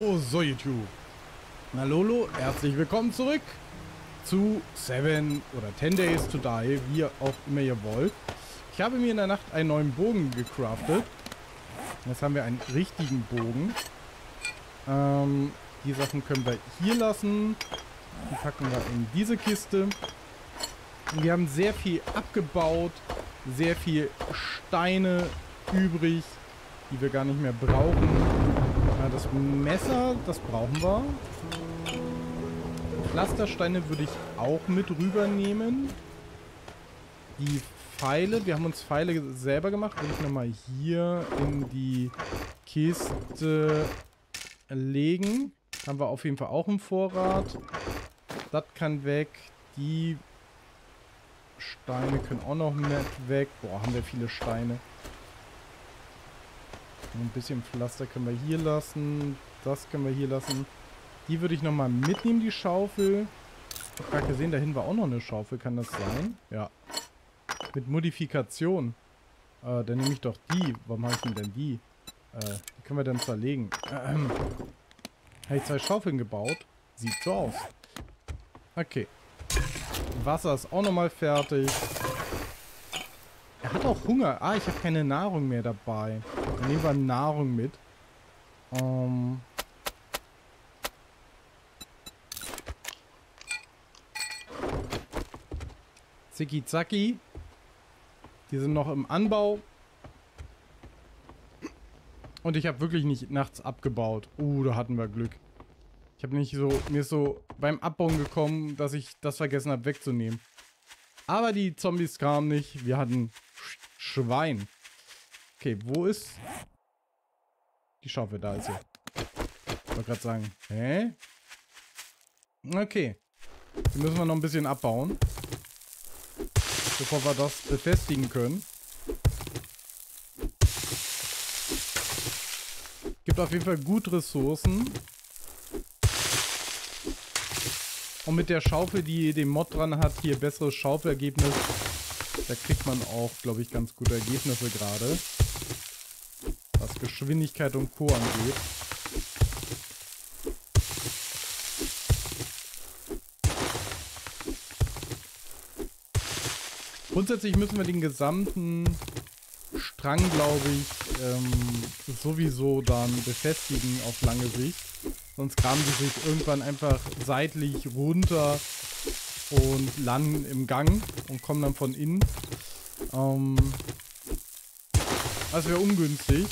Oh, so YouTube. Na Lolo, herzlich willkommen zurück zu 7 oder 10 Days to Die, wie auch immer ihr wollt. Ich habe mir in der Nacht einen neuen Bogen gecraftet. Jetzt haben wir einen richtigen Bogen. Ähm, die Sachen können wir hier lassen. Die packen wir in diese Kiste. Wir haben sehr viel abgebaut, sehr viel Steine übrig, die wir gar nicht mehr brauchen. Das Messer, das brauchen wir. Pflastersteine würde ich auch mit rübernehmen. Die Pfeile, wir haben uns Pfeile selber gemacht. Würde ich nochmal hier in die Kiste legen. Haben wir auf jeden Fall auch im Vorrat. Das kann weg. Die Steine können auch noch mit weg. Boah, haben wir viele Steine. Ein bisschen Pflaster können wir hier lassen. Das können wir hier lassen. Die würde ich nochmal mitnehmen, die Schaufel. Ich habe gesehen, dahin war auch noch eine Schaufel. Kann das sein? Ja. Mit Modifikation. Äh, dann nehme ich doch die. Warum habe ich denn die? Äh, die können wir dann zerlegen. Ähm. Habe ich zwei Schaufeln gebaut? Sieht so aus. Okay. Wasser ist auch nochmal fertig. Er hat auch Hunger. Ah, ich habe keine Nahrung mehr dabei. Dann nehmen wir Nahrung mit. Ähm. Zicki Zacki. Die sind noch im Anbau. Und ich habe wirklich nicht nachts abgebaut. Uh, da hatten wir Glück. Ich habe nicht so, mir ist so beim Abbauen gekommen, dass ich das vergessen habe wegzunehmen. Aber die Zombies kamen nicht. Wir hatten Schwein. Okay, wo ist die Schaufel? Da ist sie. Ich wollte gerade sagen, hä? Okay. Die müssen wir noch ein bisschen abbauen. Bevor wir das befestigen können. Gibt auf jeden Fall gut Ressourcen. Und mit der Schaufel, die den Mod dran hat, hier besseres Schaufelergebnis, da kriegt man auch, glaube ich, ganz gute Ergebnisse gerade. Was Geschwindigkeit und Co. angeht. Grundsätzlich müssen wir den gesamten Strang, glaube ich, ähm, sowieso dann befestigen auf lange Sicht. Sonst graben sie sich irgendwann einfach seitlich runter und landen im Gang und kommen dann von innen. Ähm, das wäre ungünstig.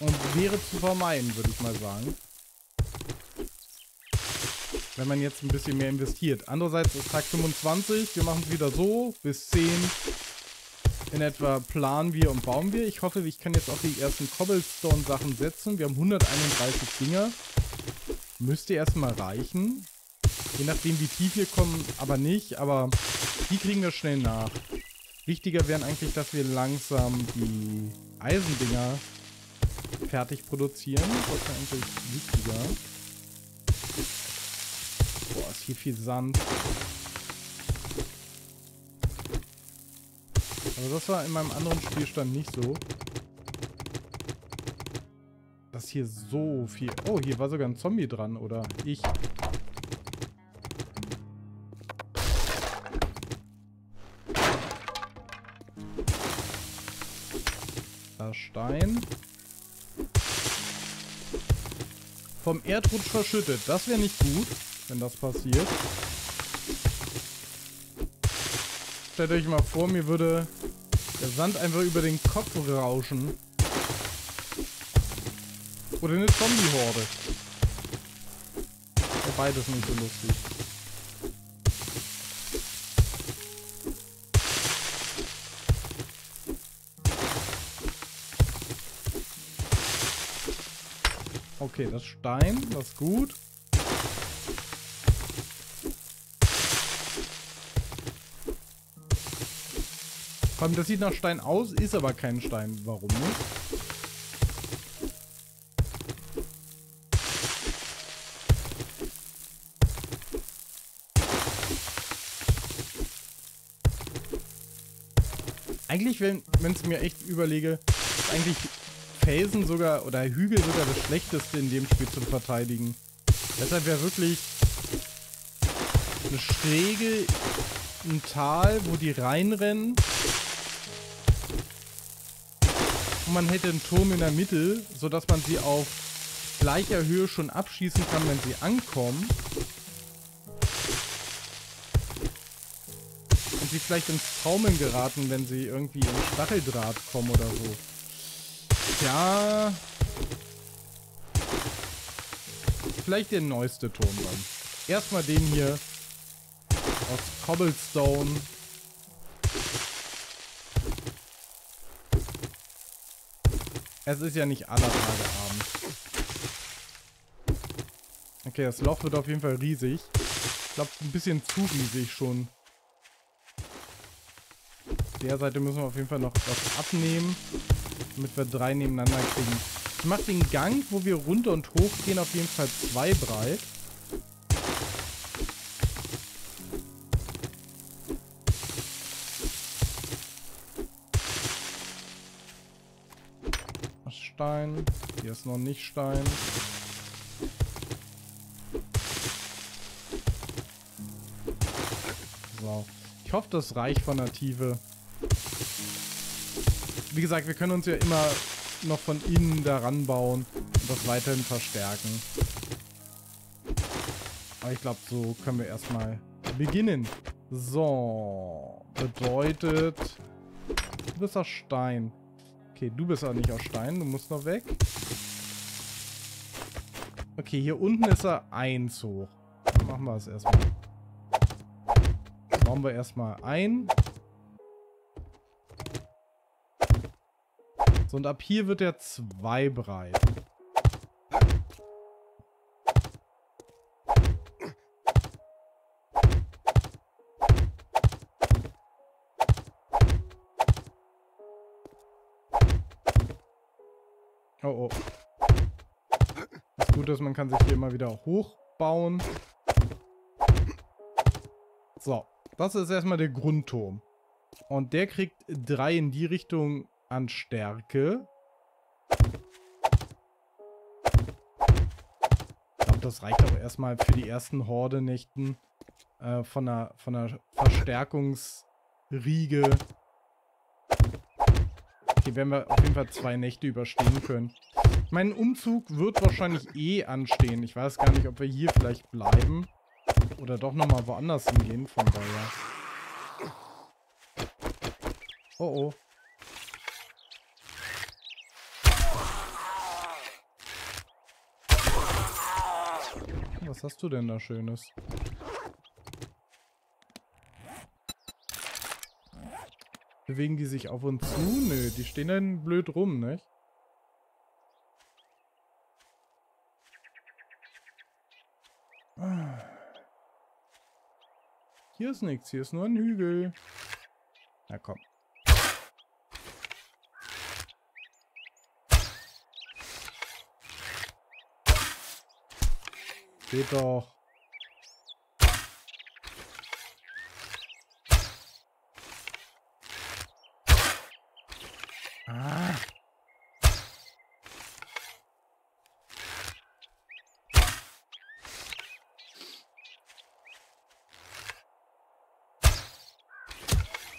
Und wäre zu vermeiden, würde ich mal sagen. Wenn man jetzt ein bisschen mehr investiert. Andererseits ist Tag 25. Wir machen es wieder so. Bis 10 in etwa planen wir und bauen wir. Ich hoffe, ich kann jetzt auch die ersten Cobblestone-Sachen setzen. Wir haben 131 Dinger. Müsste erstmal reichen. Je nachdem, wie tief wir kommen, aber nicht. Aber die kriegen wir schnell nach. Wichtiger wären eigentlich, dass wir langsam die Eisendinger fertig produzieren. Das wäre eigentlich wichtiger. Boah, ist hier viel Sand. Aber das war in meinem anderen Spielstand nicht so. Dass hier so viel... Oh, hier war sogar ein Zombie dran, oder? Ich. Da Stein. Vom Erdrutsch verschüttet. Das wäre nicht gut, wenn das passiert. Stellt euch mal vor, mir würde der Sand einfach über den Kopf rauschen. Oder eine Zombie-Horde. Beides nicht so lustig. Okay, das Stein, das ist gut. Vor allem, das sieht nach Stein aus, ist aber kein Stein. Warum nicht? Eigentlich, wenn es mir echt überlege, ist eigentlich Felsen sogar, oder Hügel sogar das Schlechteste in dem Spiel zum Verteidigen. Deshalb wäre wirklich eine Schräge, ein Tal, wo die reinrennen. Und man hätte einen Turm in der Mitte, sodass man sie auf gleicher Höhe schon abschießen kann, wenn sie ankommen. Und sie vielleicht ins Taumeln geraten, wenn sie irgendwie in Stacheldraht kommen oder so. Ja. Vielleicht der neueste Turm dann. Erstmal den hier aus Cobblestone. Es ist ja nicht aller Tage Abend. Okay, das Loch wird auf jeden Fall riesig. Ich glaube, ein bisschen zu riesig schon. Der Seite müssen wir auf jeden Fall noch was abnehmen, damit wir drei nebeneinander kriegen. Ich mache den Gang, wo wir runter und hoch gehen, auf jeden Fall zwei breit. Stein. Hier ist noch nicht Stein. So. Ich hoffe, das reicht von der Tiefe. Wie gesagt, wir können uns ja immer noch von innen daran bauen und das weiterhin verstärken. Aber ich glaube, so können wir erstmal beginnen. So. Bedeutet... Du bist aus Stein. Okay, du bist auch nicht aus Stein. Du musst noch weg. Okay, hier unten ist er eins hoch. Machen wir es erstmal. Bauen wir erstmal ein. So, und ab hier wird er zwei breit. Oh, oh. Das Gute ist, man kann sich hier immer wieder hochbauen. So, das ist erstmal der Grundturm. Und der kriegt drei in die Richtung an Stärke. Ich glaube, das reicht auch erstmal für die ersten Horde-Nächten äh, von, einer, von Verstärkungsriege Okay, werden wir auf jeden Fall zwei Nächte überstehen können. Mein Umzug wird wahrscheinlich eh anstehen. Ich weiß gar nicht, ob wir hier vielleicht bleiben. Oder doch nochmal woanders hingehen, von daher. Oh oh. Was hast du denn da Schönes? Bewegen die sich auf uns zu? Nö, die stehen dann blöd rum, nicht? Hier ist nichts, hier ist nur ein Hügel. Na komm. Geht doch.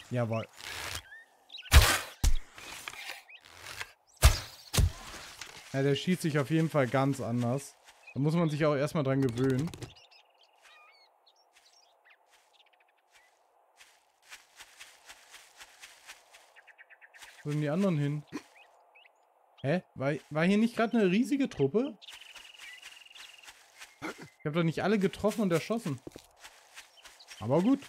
Jawohl. Ja, der schießt sich auf jeden Fall ganz anders. Da muss man sich auch erstmal dran gewöhnen. Wo sind die anderen hin? Hä? War, war hier nicht gerade eine riesige Truppe? Ich habe doch nicht alle getroffen und erschossen. Aber gut.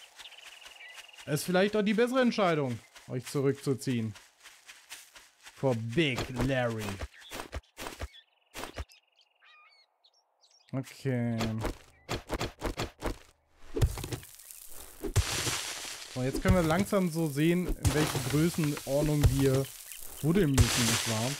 Ist vielleicht auch die bessere Entscheidung, euch zurückzuziehen. Vor Big Larry. Okay. So, jetzt können wir langsam so sehen, in welche Größenordnung wir buddeln müssen, nicht wahr?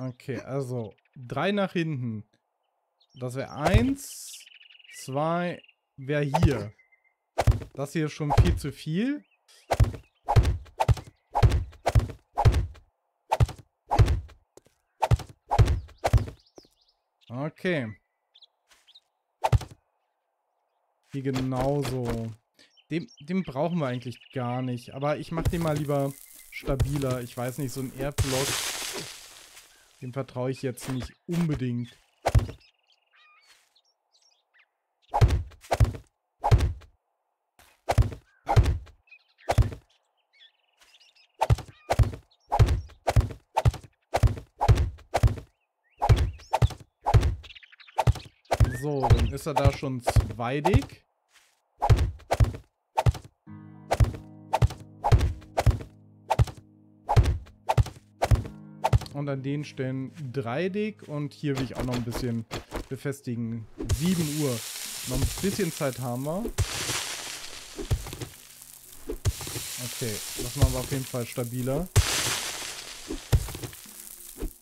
Okay, also drei nach hinten. Das wäre eins, zwei, wäre hier. Das hier ist schon viel zu viel. Okay. Hier genauso. Den, den brauchen wir eigentlich gar nicht. Aber ich mache den mal lieber stabiler. Ich weiß nicht, so ein Erdblock, dem vertraue ich jetzt nicht unbedingt. So, dann ist er da schon zweidig. Und an den Stellen dreidig. Und hier will ich auch noch ein bisschen befestigen. 7 Uhr. Noch ein bisschen Zeit haben wir. Okay, das machen wir auf jeden Fall stabiler.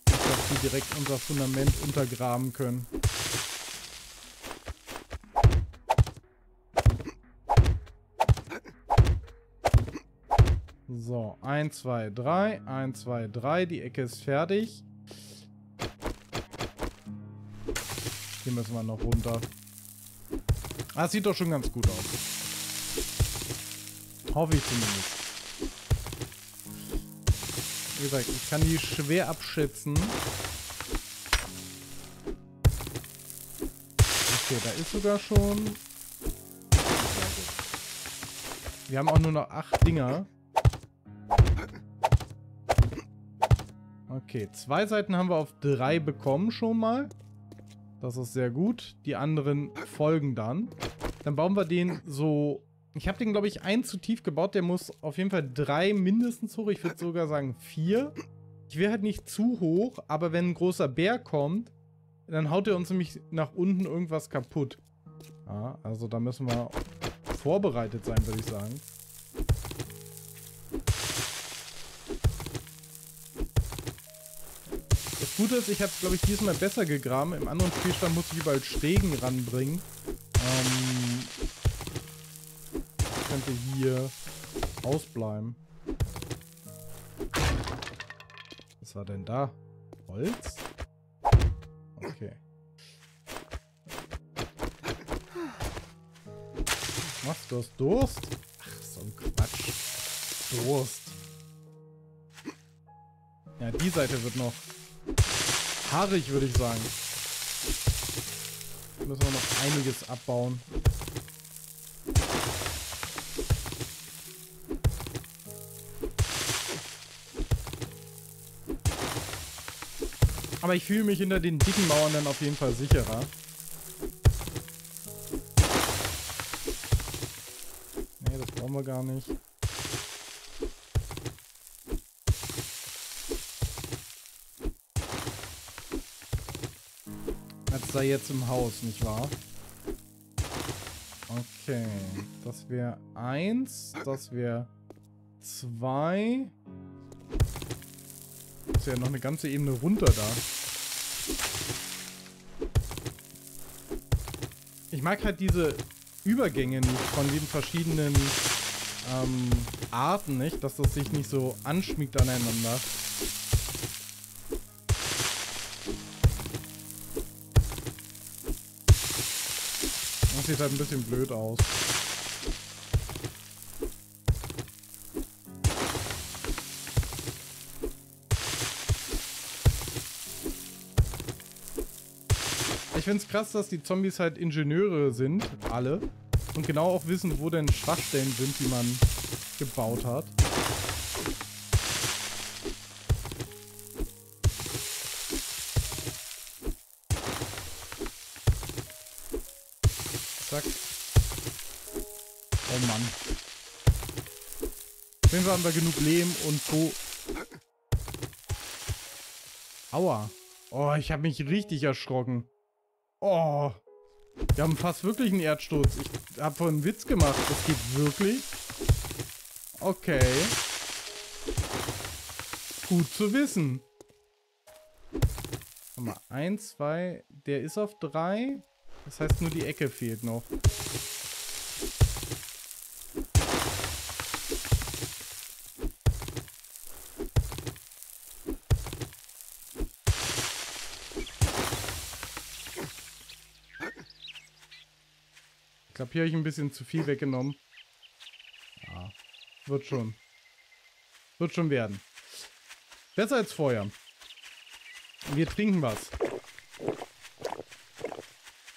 Dass die direkt unser Fundament untergraben können. So, 1, 2, 3, 1, 2, 3. Die Ecke ist fertig. Hier müssen wir noch runter. Ah, sieht doch schon ganz gut aus. Hoffe ich zumindest. Wie gesagt, ich kann die schwer abschätzen. Okay, da ist sogar schon... Wir haben auch nur noch acht Dinger. Okay, zwei Seiten haben wir auf drei bekommen schon mal. Das ist sehr gut. Die anderen folgen dann. Dann bauen wir den so... Ich habe den, glaube ich, ein zu tief gebaut. Der muss auf jeden Fall drei mindestens hoch. Ich würde sogar sagen vier. Ich will halt nicht zu hoch, aber wenn ein großer Bär kommt, dann haut er uns nämlich nach unten irgendwas kaputt. Ja, also da müssen wir vorbereitet sein, würde ich sagen. Gute ist, ich habe glaube ich, diesmal besser gegraben. Im anderen Spielstand muss ich überall Stegen ranbringen. Ähm, könnte hier ausbleiben. Was war denn da? Holz? Okay. Was? Du hast Durst? Ach, so ein Quatsch. Durst. Ja, die Seite wird noch haarig, würde ich sagen. Müssen wir noch einiges abbauen. Aber ich fühle mich hinter den dicken Mauern dann auf jeden Fall sicherer. Nee, das brauchen wir gar nicht. Da jetzt im Haus, nicht wahr? Okay. Das wäre eins. Das wäre zwei. Ist ja noch eine ganze Ebene runter da. Ich mag halt diese Übergänge nicht von den verschiedenen ähm, Arten, nicht? Dass das sich nicht so anschmiegt aneinander. Sieht halt ein bisschen blöd aus. Ich finde es krass, dass die Zombies halt Ingenieure sind, alle. Und genau auch wissen, wo denn Schwachstellen sind, die man gebaut hat. Haben wir genug Lehm und Co. Aua. Oh, ich habe mich richtig erschrocken. Oh. Wir haben fast wirklich einen Erdsturz. Ich habe vorhin einen Witz gemacht. Das geht wirklich? Okay. Gut zu wissen. Mal eins, zwei. Der ist auf drei. Das heißt, nur die Ecke fehlt noch. Hier habe ich ein bisschen zu viel weggenommen. Ja, wird schon. Wird schon werden. Besser als vorher. Wir trinken was.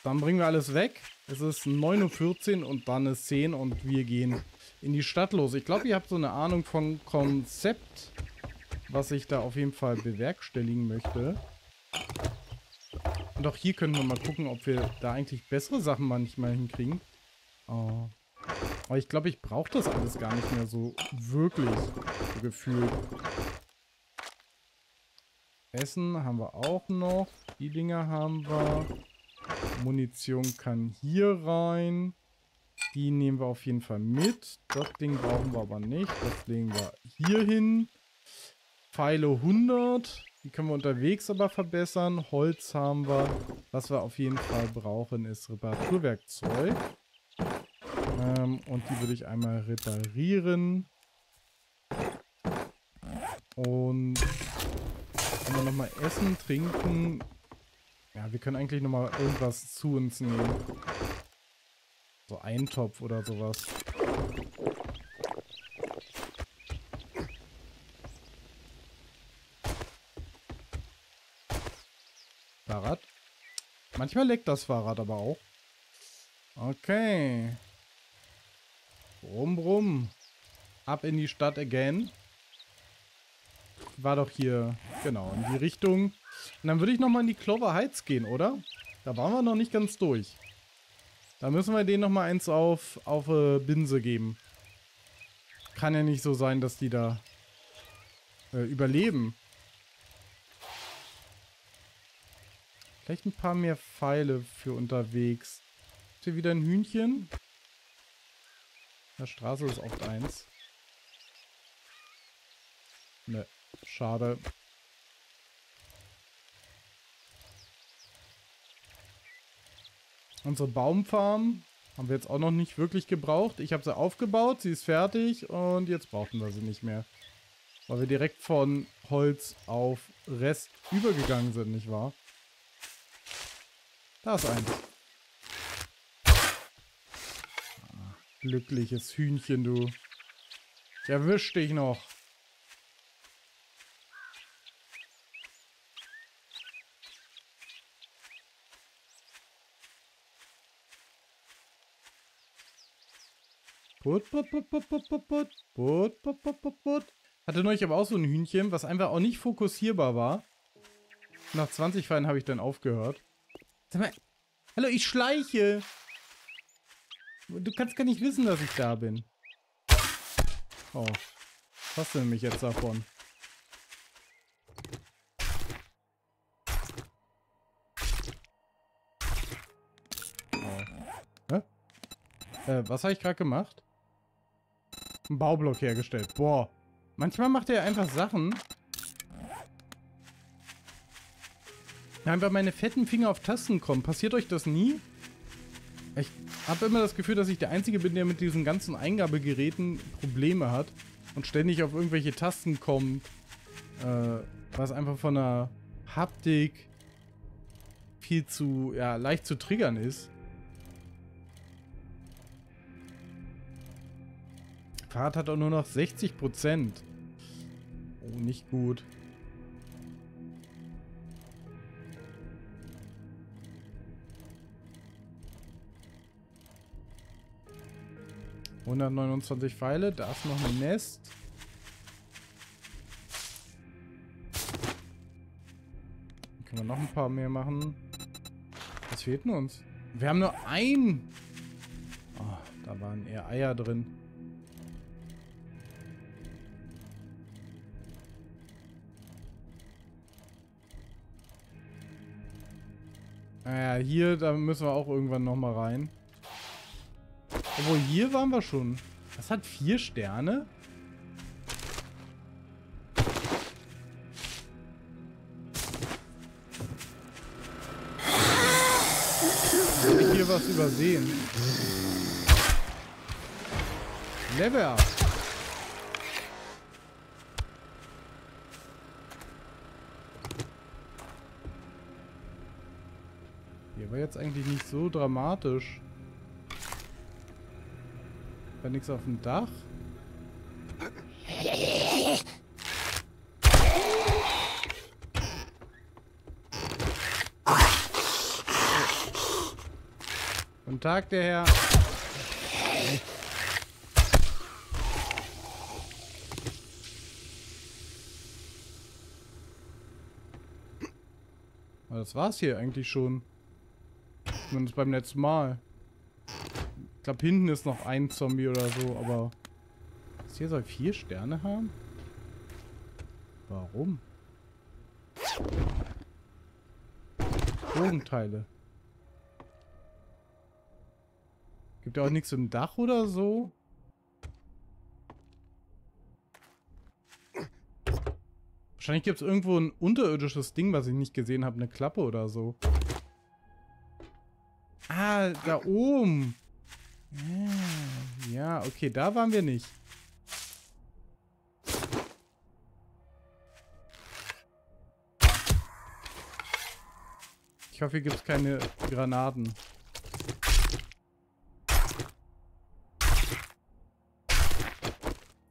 Dann bringen wir alles weg. Es ist 9.14 Uhr und dann ist 10 und wir gehen in die Stadt los. Ich glaube, ihr habt so eine Ahnung vom Konzept, was ich da auf jeden Fall bewerkstelligen möchte. Und auch hier können wir mal gucken, ob wir da eigentlich bessere Sachen manchmal hinkriegen. Oh. Aber ich glaube, ich brauche das alles gar nicht mehr so wirklich so gefühlt. Essen haben wir auch noch. Die Dinger haben wir. Munition kann hier rein. Die nehmen wir auf jeden Fall mit. Das Ding brauchen wir aber nicht. Das legen wir hier hin. Pfeile 100. Die können wir unterwegs aber verbessern. Holz haben wir. Was wir auf jeden Fall brauchen, ist Reparaturwerkzeug. Ähm, und die würde ich einmal reparieren. Und können wir nochmal essen, trinken. Ja, wir können eigentlich nochmal irgendwas zu uns nehmen. So Eintopf oder sowas. Fahrrad. Manchmal leckt das Fahrrad aber auch. Okay. Brumm, brumm. Ab in die Stadt again. War doch hier, genau, in die Richtung. Und dann würde ich nochmal in die Clover Heights gehen, oder? Da waren wir noch nicht ganz durch. Da müssen wir denen nochmal eins auf, auf äh, Binse geben. Kann ja nicht so sein, dass die da äh, überleben. Vielleicht ein paar mehr Pfeile für unterwegs. Ist hier wieder ein Hühnchen? Der Straße ist oft eins. Ne, schade. Unsere Baumfarm haben wir jetzt auch noch nicht wirklich gebraucht. Ich habe sie aufgebaut, sie ist fertig und jetzt brauchen wir sie nicht mehr. Weil wir direkt von Holz auf Rest übergegangen sind, nicht wahr? Da ist eins. Glückliches Hühnchen, du. Ich erwisch dich noch. Put, put, put, put, put, put, put, put, put, put, put, put. Hatte neulich aber auch so ein Hühnchen, was einfach auch nicht fokussierbar war. Nach 20 Fallen habe ich dann aufgehört. Sag mal, hallo, ich schleiche. Du kannst gar nicht wissen, dass ich da bin. Oh. Was du nämlich jetzt davon? Oh. Hä? Äh, was habe ich gerade gemacht? Ein Baublock hergestellt. Boah. Manchmal macht er einfach Sachen. Einfach meine fetten Finger auf Tasten kommen. Passiert euch das nie? Ich habe immer das Gefühl, dass ich der Einzige bin, der mit diesen ganzen Eingabegeräten Probleme hat und ständig auf irgendwelche Tasten kommt, äh, was einfach von der Haptik viel zu, ja, leicht zu triggern ist. Fahrt hat auch nur noch 60%. Oh, nicht gut. 129 Pfeile, da ist noch ein Nest. Dann können wir noch ein paar mehr machen. Was fehlt denn uns? Wir haben nur ein... Oh, da waren eher Eier drin. Naja, hier, da müssen wir auch irgendwann nochmal rein. Obwohl, hier waren wir schon. Das hat vier Sterne? Habe ich hier was übersehen? Level. Hier war jetzt eigentlich nicht so dramatisch. War nichts auf dem Dach. Guten Tag, der Herr. Das war's hier eigentlich schon. Zumindest beim letzten Mal. Ich glaube, hinten ist noch ein Zombie oder so, aber... Das hier soll vier Sterne haben? Warum? Bogenteile. Gibt ja auch nichts im Dach oder so? Wahrscheinlich gibt es irgendwo ein unterirdisches Ding, was ich nicht gesehen habe. Eine Klappe oder so. Ah, da oben. Ja, okay, da waren wir nicht. Ich hoffe, hier gibt es keine Granaten.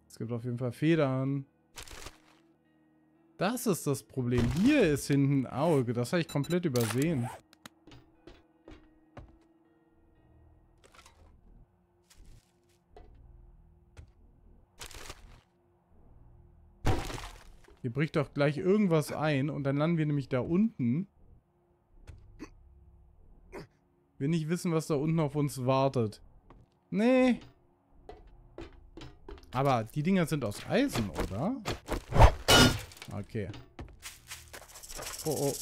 Es gibt auf jeden Fall Federn. Das ist das Problem. Hier ist hinten ein Auge. Das habe ich komplett übersehen. Hier bricht doch gleich irgendwas ein und dann landen wir nämlich da unten. Wir nicht wissen, was da unten auf uns wartet. Nee. Aber die Dinger sind aus Eisen, oder? Okay. Oh, oh.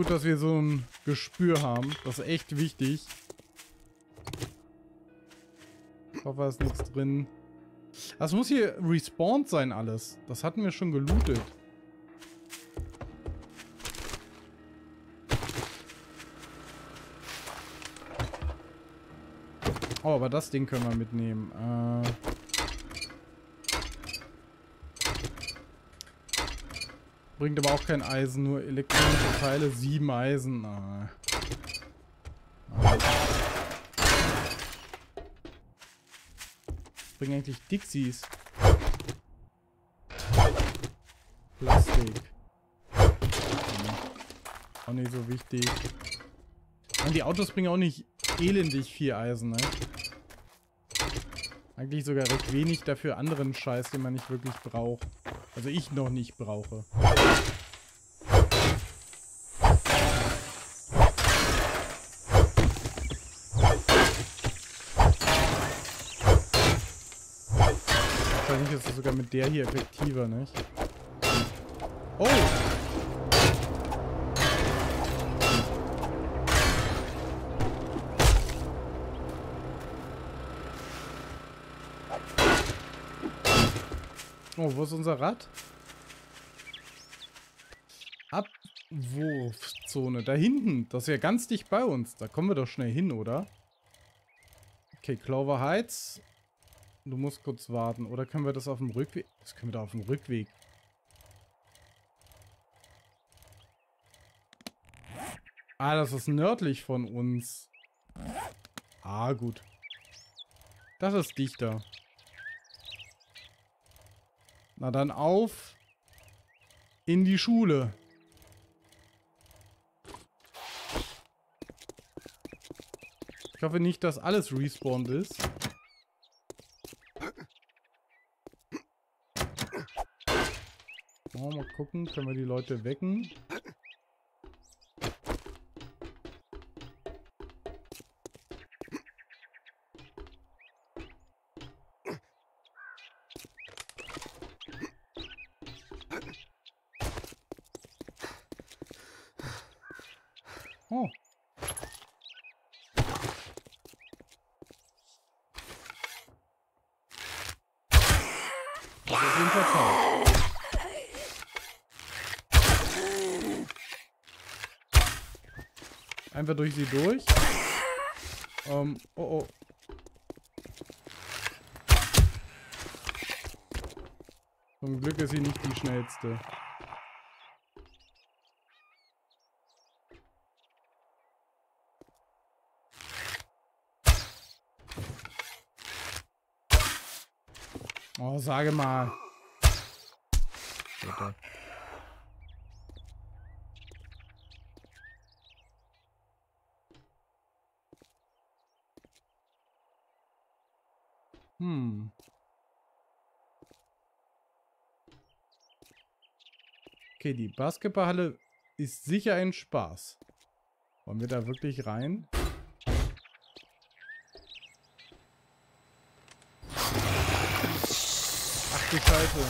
Gut, dass wir so ein Gespür haben. Das ist echt wichtig. Ich hoffe, da ist nichts drin. Das muss hier respawned sein alles. Das hatten wir schon gelootet. Oh, aber das Ding können wir mitnehmen. Äh Bringt aber auch kein Eisen, nur elektronische Teile. Sieben Eisen. Ah. bringen eigentlich Dixies? Plastik. Auch nicht so wichtig. Und die Autos bringen auch nicht elendig viel Eisen, ne? Eigentlich sogar recht wenig dafür anderen Scheiß, den man nicht wirklich braucht. Also ich noch nicht brauche. sogar mit der hier effektiver, nicht? Oh! Oh, wo ist unser Rad? Abwurfzone. Da hinten. Das ist ja ganz dicht bei uns. Da kommen wir doch schnell hin, oder? Okay, Clover Heights. Du musst kurz warten. Oder können wir das auf dem Rückweg? Das können wir da auf dem Rückweg. Ah, das ist nördlich von uns. Ah, gut. Das ist dichter. Na dann auf in die Schule. Ich hoffe nicht, dass alles respawned ist. Oh, mal gucken, können wir die Leute wecken? Einfach durch sie durch. Ähm, oh oh. Zum Glück ist sie nicht die schnellste. Oh, sage mal. Bitte. Hm. Okay, die Basketballhalle ist sicher ein Spaß. Wollen wir da wirklich rein? Ach du Scheiße.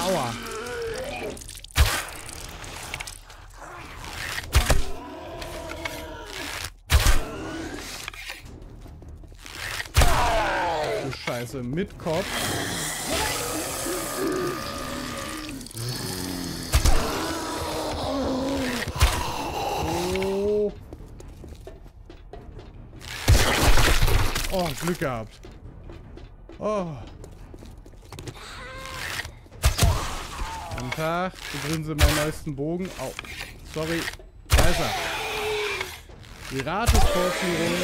Aua. Scheiße, mit Kopf. Oh, Glück gehabt. Oh. Guten Tag. Begrüßen Sie meinen neuesten Bogen. Au. Sorry. Da ist er. Gratis-Vorführung.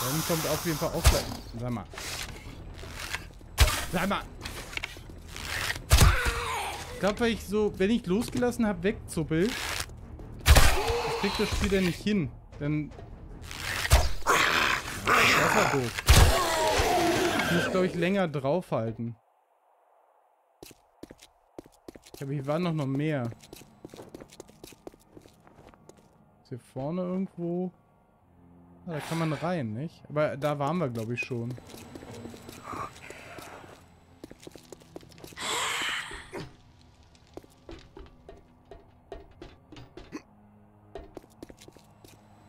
Dann kommt auf jeden Fall auch gleich. Sag mal. Sag mal. Ich glaube, weil ich so, wenn ich losgelassen habe, wegzuppel, das kriegt das Spiel ja nicht hin. Dann. Das ist ja doof. Ich muss, glaube ich, länger draufhalten. Ich glaube, hier waren noch, noch mehr. Ist hier vorne irgendwo? Ah, da kann man rein, nicht? Aber da waren wir, glaube ich, schon.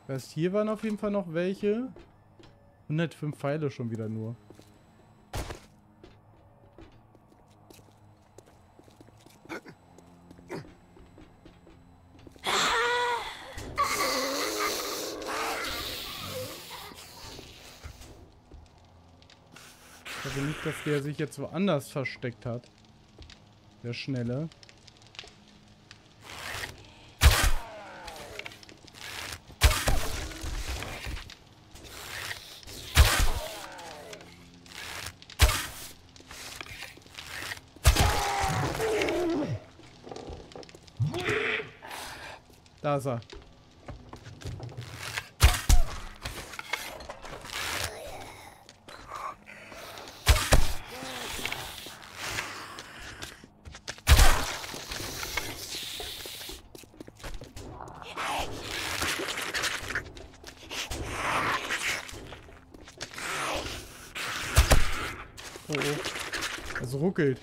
Das heißt, hier waren auf jeden Fall noch welche. 105 Pfeile schon wieder nur. Ich hoffe nicht, dass der sich jetzt woanders versteckt hat. Der Schnelle. Da ist er. Oh, oh. Es ruckelt.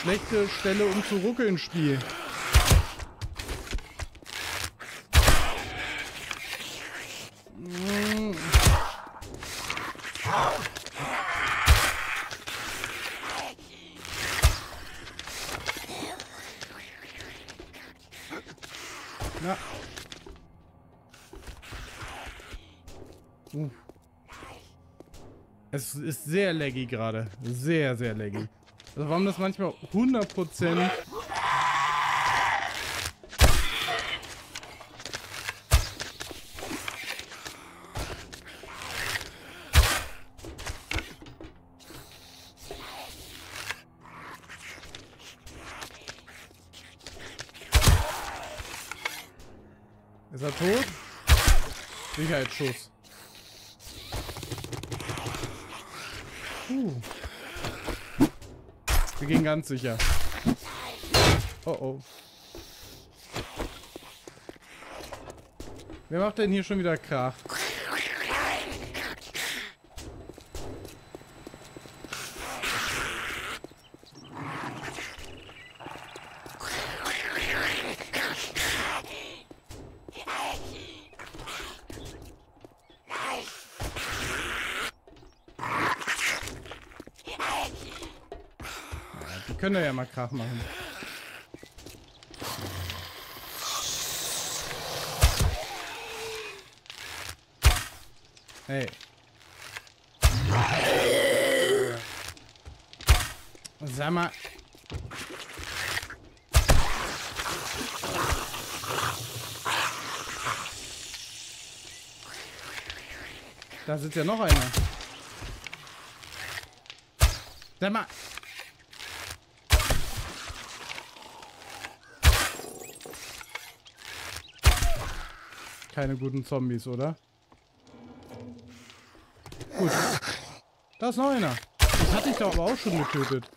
Schlechte Stelle, um zu ruckeln, Spiel. Ist sehr laggy gerade. Sehr, sehr laggy. Also warum das manchmal 100% Ist er tot? Sicherheitsschuss. Gehen ganz sicher. Oh oh. Wer macht denn hier schon wieder Krach? Können ja mal Krach machen. Hey. Sag mal. Da sitzt ja noch einer. Sag mal. Keine guten Zombies, oder? Gut. Da ist noch einer. Das hatte ich doch aber auch schon getötet.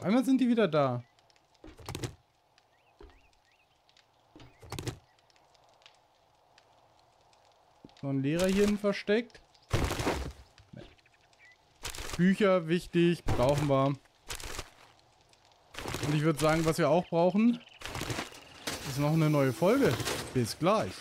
Einmal sind die wieder da. Noch ein Lehrer hierhin versteckt. Bücher, wichtig, brauchen wir. Und ich würde sagen, was wir auch brauchen, ist noch eine neue Folge. Bis gleich.